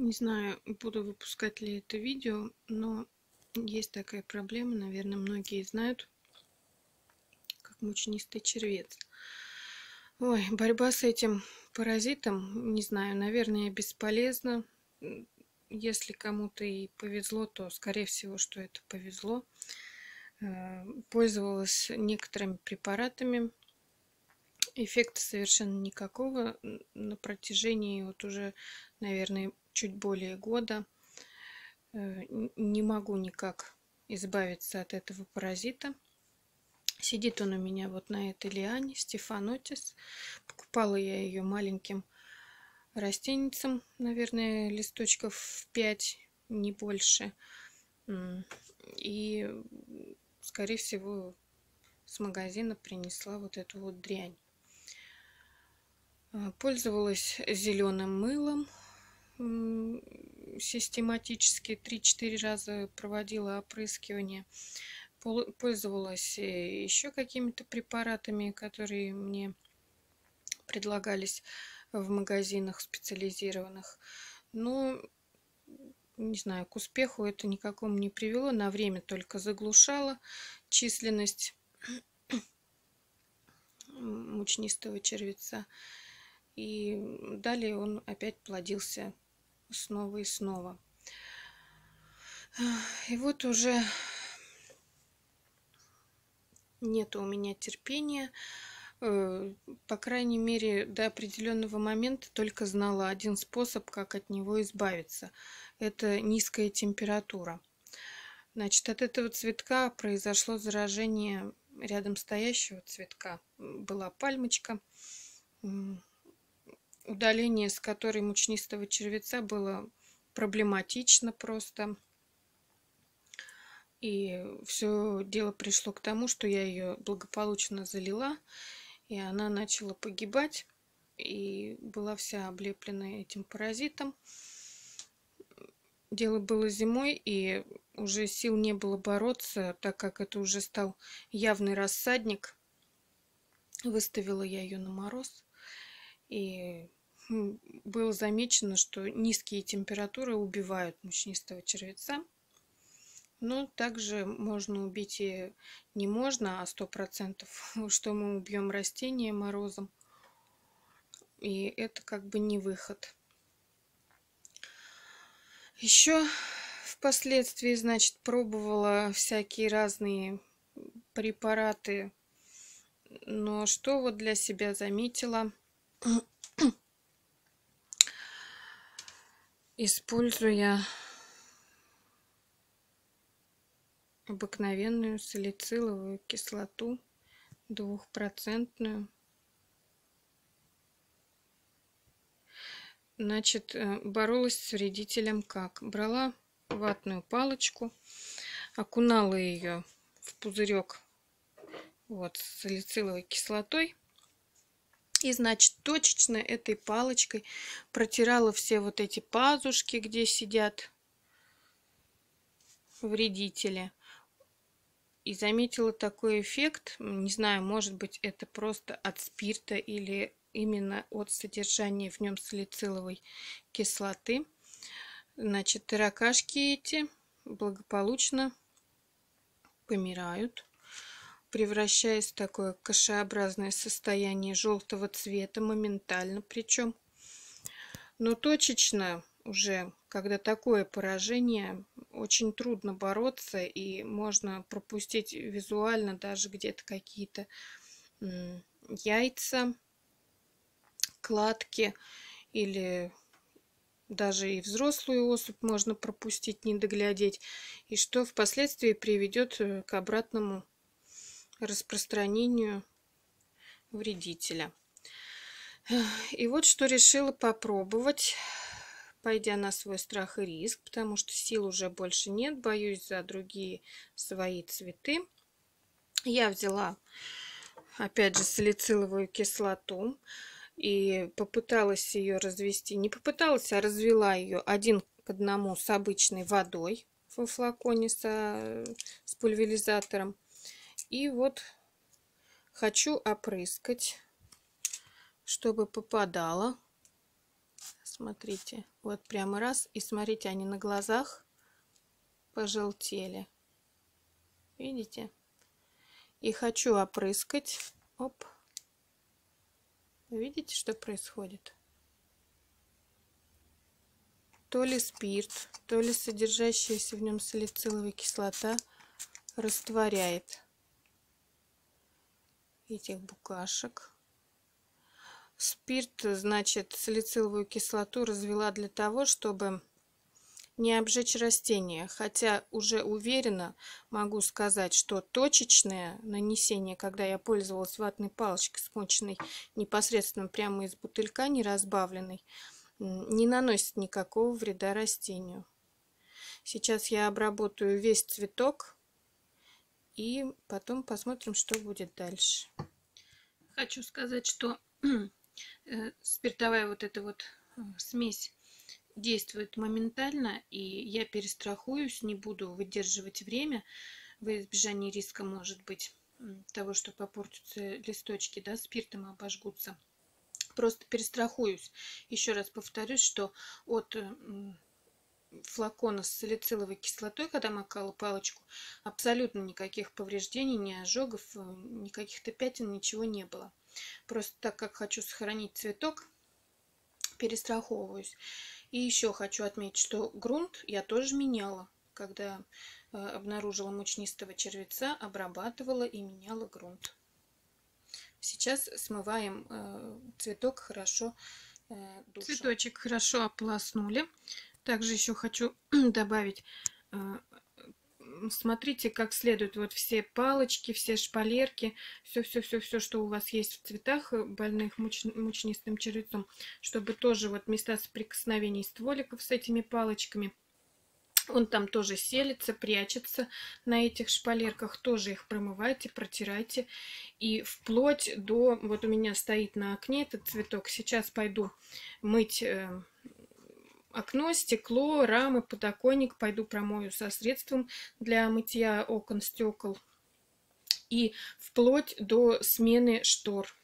Не знаю, буду выпускать ли это видео, но есть такая проблема, наверное, многие знают, как мучнистый червец. Ой, борьба с этим паразитом, не знаю, наверное, бесполезна. Если кому-то и повезло, то, скорее всего, что это повезло. Э, пользовалась некоторыми препаратами. Эффекта совершенно никакого на протяжении вот уже, наверное, чуть более года. Э, не могу никак избавиться от этого паразита. Сидит он у меня вот на этой лиане, Стефанотис. Покупала я ее маленьким растенницам, наверное, листочков 5, не больше. И, скорее всего, с магазина принесла вот эту вот дрянь. А, пользовалась зеленым мылом. Систематически 3-4 раза проводила опрыскивание пользовалась э, еще какими-то препаратами, которые мне предлагались в магазинах специализированных. Но, не знаю, к успеху это никакому не привело. На время только заглушало численность мучнистого червеца. И далее он опять плодился снова и снова. И вот уже нет у меня терпения. Э, по крайней мере, до определенного момента только знала один способ, как от него избавиться. Это низкая температура. Значит, от этого цветка произошло заражение рядом стоящего цветка. Была пальмочка, удаление с которой мучнистого червеца было проблематично просто. И все дело пришло к тому, что я ее благополучно залила, и она начала погибать, и была вся облеплена этим паразитом. Дело было зимой, и уже сил не было бороться, так как это уже стал явный рассадник. Выставила я ее на мороз, и было замечено, что низкие температуры убивают мучнистого червеца. Ну, также можно убить и не можно, а сто процентов, что мы убьем растение морозом. И это как бы не выход. Еще впоследствии, значит, пробовала всякие разные препараты. Но что вот для себя заметила, используя обыкновенную салициловую кислоту двухпроцентную. Значит, э, боролась с вредителем как? Брала ватную палочку, окунала ее в пузырек вот, с салициловой кислотой. И, значит, точечно этой палочкой протирала все вот эти пазушки, где сидят вредители и заметила такой эффект. Не знаю, может быть, это просто от спирта или именно от содержания в нем салициловой кислоты. Значит, таракашки эти благополучно помирают, превращаясь в такое кашеобразное состояние желтого цвета моментально причем. Но точечно уже, когда такое поражение, очень трудно бороться, и можно пропустить визуально даже где-то какие-то яйца, кладки или даже и взрослую особь можно пропустить, не доглядеть, и что впоследствии приведет э, к обратному распространению вредителя. И вот что решила попробовать пойдя на свой страх и риск, потому что сил уже больше нет, боюсь за другие свои цветы. Я взяла, опять же, салициловую кислоту и попыталась ее развести. Не попыталась, а развела ее один к одному с обычной водой во флаконе со, с пульверизатором. И вот хочу опрыскать, чтобы попадало Смотрите, вот прямо раз. И смотрите, они на глазах пожелтели. Видите? И хочу опрыскать. Оп. видите, что происходит? То ли спирт, то ли содержащаяся в нем салициловая кислота растворяет этих букашек. Спирт, значит, салициловую кислоту развела для того, чтобы не обжечь растения. Хотя уже уверенно могу сказать, что точечное нанесение, когда я пользовалась ватной палочкой, смоченной непосредственно прямо из бутылька, не разбавленной, не наносит никакого вреда растению. Сейчас я обработаю весь цветок и потом посмотрим, что будет дальше. Хочу сказать, что э, спиртовая вот эта вот э, смесь действует моментально, и я перестрахуюсь, не буду выдерживать время в избежании риска, может быть, того, что попортятся листочки, да, спиртом обожгутся. Просто перестрахуюсь. Еще раз повторюсь, что от флакона с салициловой кислотой, когда макала палочку, абсолютно никаких повреждений, ни ожогов, э, никаких-то пятен, ничего не было. Просто так как хочу сохранить цветок, перестраховываюсь. И еще хочу отметить, что грунт я тоже меняла, когда э, обнаружила мучнистого червеца, обрабатывала и меняла грунт. Сейчас смываем э, цветок хорошо душем. Цветочек хорошо ополоснули. Также еще хочу добавить, э, смотрите как следует вот все палочки, все шпалерки, все-все-все-все, что у вас есть в цветах э, больных муч, мучнистым червецом, чтобы тоже вот места соприкосновений стволиков с этими палочками, он там тоже селится, прячется на этих шпалерках, тоже их промывайте, протирайте. И вплоть до... Вот у меня стоит на окне этот цветок. Сейчас пойду мыть э, окно, стекло, рамы, подоконник. Пойду промою со средством для мытья окон, стекол. И вплоть до смены штор.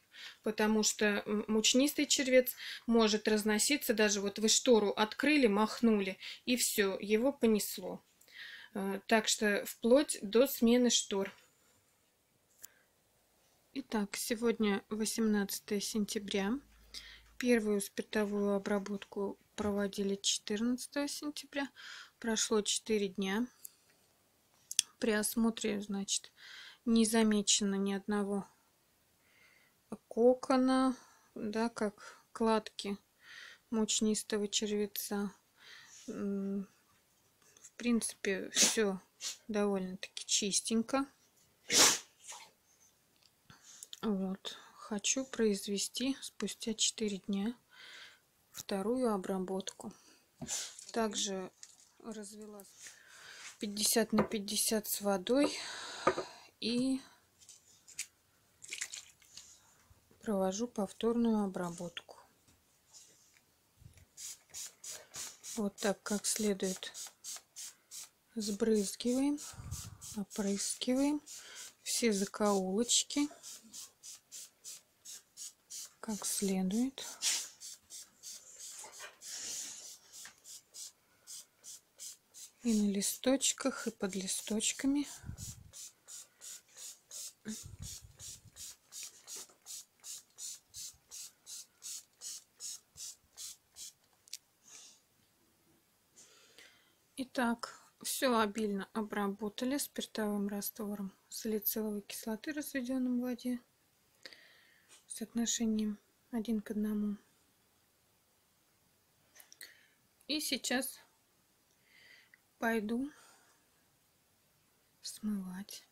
Потому что мучнистый червец может разноситься, даже вот вы штору открыли, махнули, и все, его понесло. Э, так что вплоть до смены штор. Итак, сегодня 18 сентября. Первую спиртовую обработку проводили 14 сентября. Прошло 4 дня. При осмотре, значит, не замечено ни одного кокона, да, как кладки мучнистого червеца. В принципе, все довольно-таки чистенько. Вот хочу произвести спустя 4 дня вторую обработку. Также развела 50 на 50 с водой и провожу повторную обработку. Вот так как следует сбрызгиваем, опрыскиваем все закоулочки как следует. И на листочках, и под листочками. Итак, все обильно обработали спиртовым раствором салициловой кислоты, разведенным в воде соотношением один к одному. И сейчас пойду смывать.